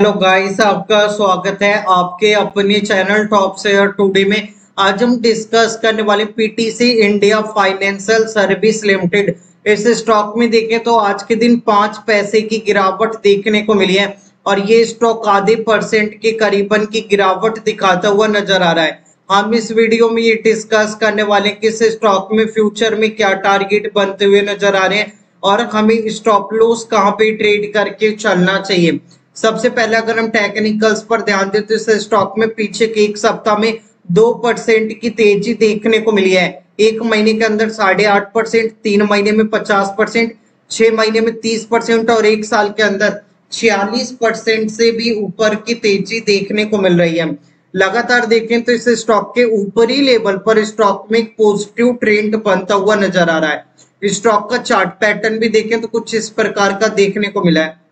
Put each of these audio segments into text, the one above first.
Hello guys आपका स्वागत है आपके अपने चैनल टॉप शेयर टुडे में। आज हम डिस्कस करने वाले PTC India financial service limited इस स्टॉक में देखें तो आज के दिन पाँच पैसे की गिरावट देखने को मिली है और ये स्टॉक आधे परसेंट के करीबन की गिरावट दिखाता हुआ नज़र आ रहा है। हम इस वीडियो में ये डिस्कस करने वाले कि इस स्टॉक में फ्यूचर में क्या टारगेट बनते हुए नज़र आ रहे हैं और हमें स्टॉप लॉस कहाँ पे ट्रेड करके चलना चाहिए। सबसे पहले अगर हम टेक्निकल्स पर ध्यान दें तो इस स्टॉक में पीछे के एक सप्ताह में दो परसेंट की तेज़ी देखने को मिली है। एक महीने के अंदर साढ़े आठ परसेंट, तीन महीने में पचास परसेंट, छह महीने में तीस परसेंट और एक साल के अंदर छियालीस परसेंट से भी ऊपर की तेज़ी देखने को मिल रही है। लगातार देखें तो इस स्टॉक के ऊपरी लेवल पर स्टॉक में एक पॉजिटिव ट्रेंड बनता हुआ नज़र आ रहा है। स्टॉक का चार्ट पैटर्न भी देखें तो कुछ इस प्रकार का देखने को मिला है।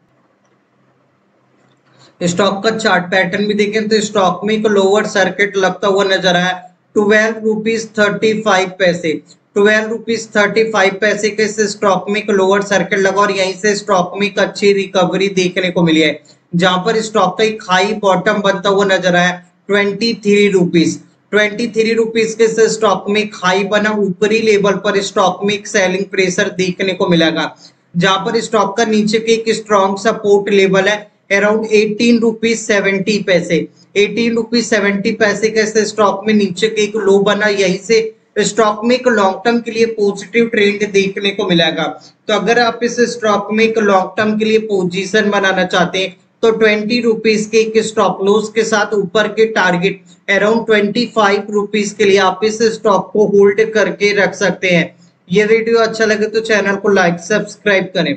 स्टॉक का चार्ट पैटर्न भी देखें तो स्टॉक में एक लोअर सर्किट लगता हुआ नज़र आया। ट्वेल्व रुपीज़ थर्टी फाइव पैसे। ट्वेल्व रुपीज़ थर्टी फाइव पैसे के इस स्टॉक में एक लोअर सर्किट लगा और यहीं से स्टॉक में एक अच्छी रिकवरी देखने को मिली है, जहाँ पर स्टॉक का एक हाई बॉटम बनता हुआ नज़र आया twenty three rupees twenty three rupees के स्टॉक में एक हाई बना, ऊपरी लेवल पर स्टॉक में एक सेलिंग प्रेशर देखने को मिलेगा, जहाँ पर स्टॉक का नीचे के एक स्ट्रॉन्ग सपोर्ट लेवल है अराउंड एटीन रुपीज़ सेवेंटी पैसे। एटीन रुपीज़ सेवेंटी पैसे का स्टॉक में नीचे के एक लो बना, यही से स्टॉक में एक लॉन्ग टर्म के लिए पॉजिटिव ट्रेंड देखने को मिलेगा। तो अगर आप इस स्टॉक में एक लॉन्ग टर्म के लिए पोजीशन बनाना चाहते हैं तो ट्वेंटी रुपीज़ के एक स्टॉप लॉस के साथ ऊपर के target around twenty five rupees के लिए आप इस स्टॉक को होल्ड करके रख सकते हैं। ये वीडियो अच्छा लगे तो चैनल को लाइक सब्सक्राइब करें।